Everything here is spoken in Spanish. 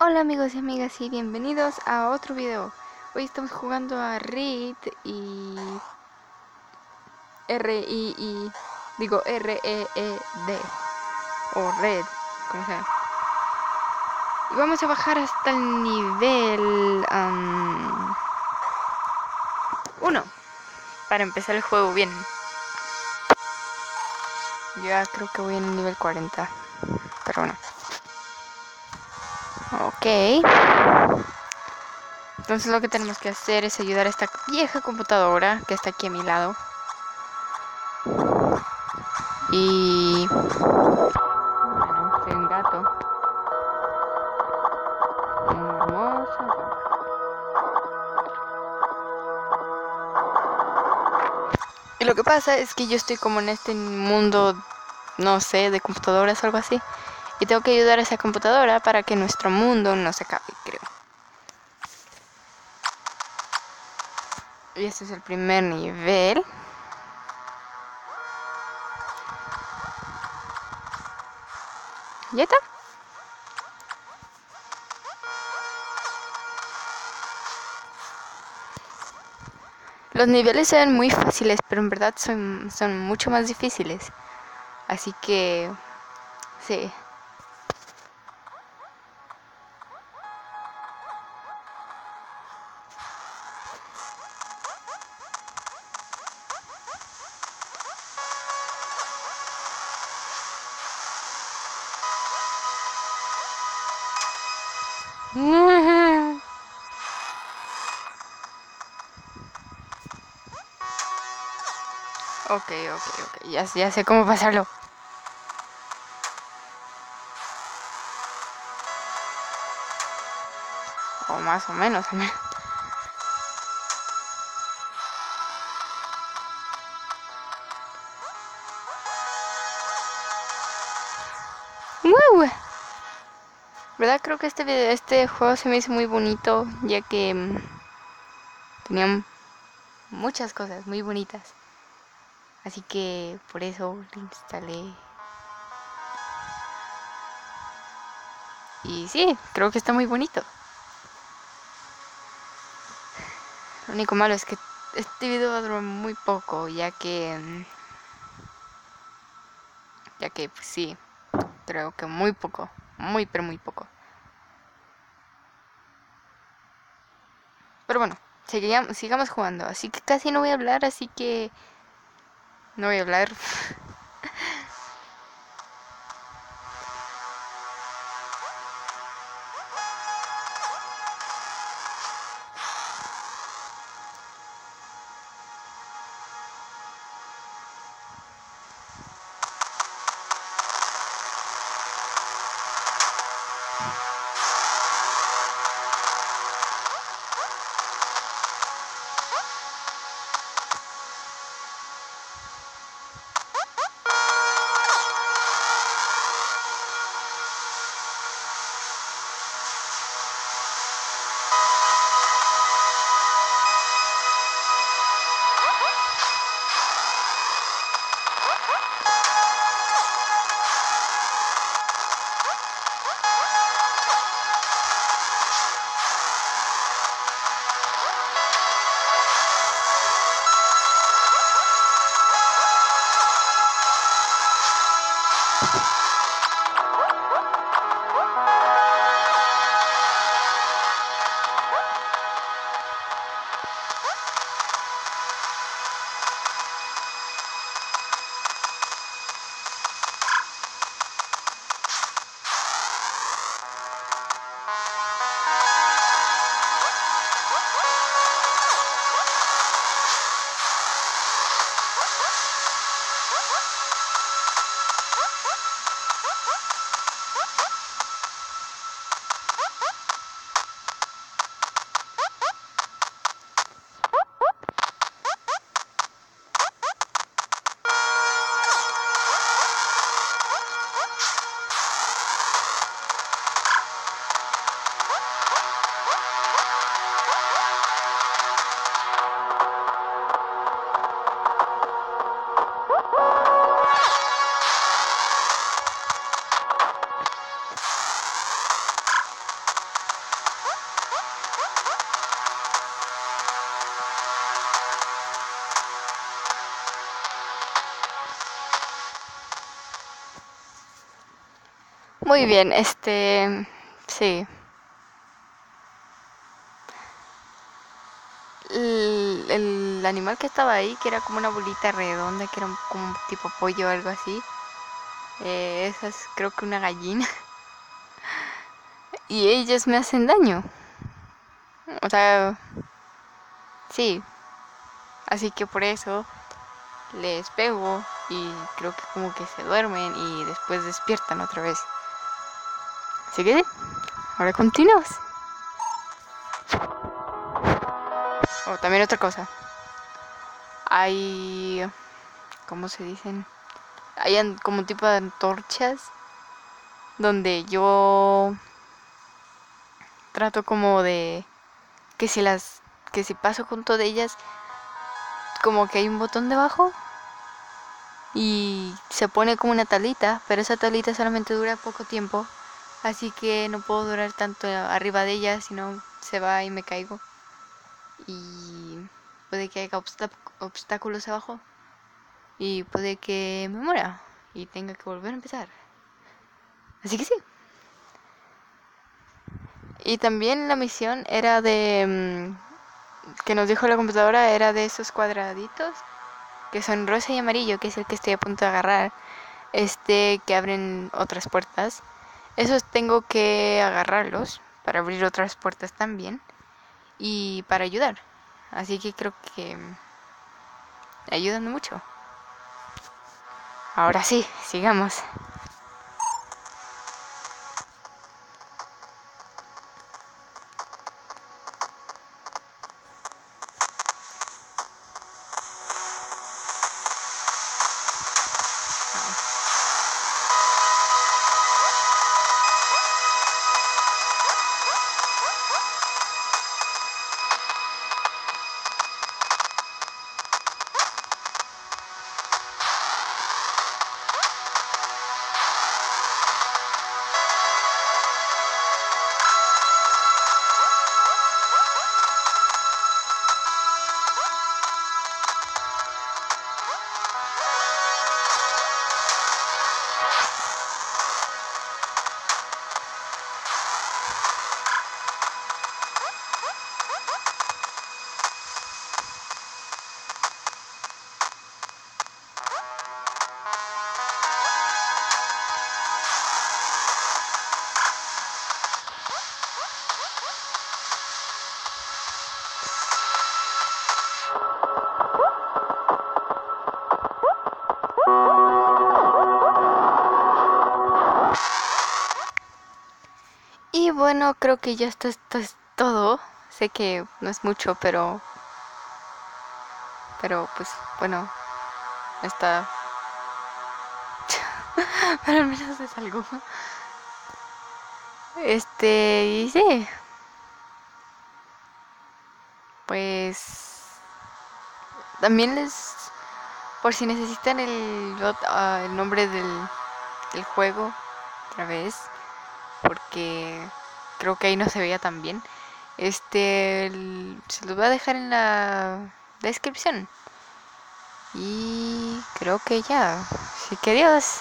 Hola amigos y amigas y bienvenidos a otro video. Hoy estamos jugando a Reed y R I I digo R E E D o Red, como sea. Y vamos a bajar hasta el nivel 1 para empezar el juego bien. Ya creo que voy en el nivel 40, pero bueno. Ok. Entonces lo que tenemos que hacer es ayudar a esta vieja computadora que está aquí a mi lado. Y... Bueno, soy un gato. Hermoso. Y lo que pasa es que yo estoy como en este mundo, no sé, de computadoras o algo así. Y tengo que ayudar a esa computadora para que nuestro mundo no se acabe, creo. Y este es el primer nivel. ¿Ya está? Los niveles se muy fáciles, pero en verdad son, son mucho más difíciles. Así que... Sí. Ok, ok, ok. Ya, ya sé cómo pasarlo. O más o menos, al menos. ¿Verdad? Creo que este, este juego se me hizo muy bonito, ya que mm, tenían muchas cosas muy bonitas. Así que por eso lo instalé. Y sí, creo que está muy bonito. Lo único malo es que este video va a durar muy poco, ya que... Mm, ya que, pues sí, creo que muy poco. Muy, pero muy poco. Pero bueno, sigamos, sigamos jugando. Así que casi no voy a hablar, así que... No voy a hablar. you muy bien, este, sí. El, animal que estaba ahí, que era como una bolita redonda, que era como un tipo pollo o algo así. Eh, esa es creo que una gallina. y ellos me hacen daño. O sea, sí. Así que por eso les pego y creo que como que se duermen y después despiertan otra vez. Así que ahora continuamos. Oh, también otra cosa. Hay, ¿cómo se dicen? Hay como un tipo de antorchas donde yo trato como de que si las que si paso junto de ellas como que hay un botón debajo y se pone como una talita, pero esa talita solamente dura poco tiempo, así que no puedo durar tanto arriba de ella, sino se va y me caigo. Y puede que haya obstáculos abajo y puede que me muera y tenga que volver a empezar. Así que sí. Y también la misión era de... Mm, que nos dijo la computadora era de esos cuadraditos que son rosa y amarillo, que es el que estoy a punto de agarrar, este que abren otras puertas. Esos tengo que agarrarlos para abrir otras puertas también y para ayudar. Así que creo que ayudan mucho. Ahora sí, sigamos. Bueno, creo que ya esto, es todo. Sé que no es mucho, pero... Pero pues bueno, está... pero al menos es algo. Este, y sí. Pues... También les... Por si necesitan el, el nombre del juego, otra vez porque creo que ahí no se veía tan bien. Este, se los voy a dejar en la descripción. Y creo que ya. Así que adiós.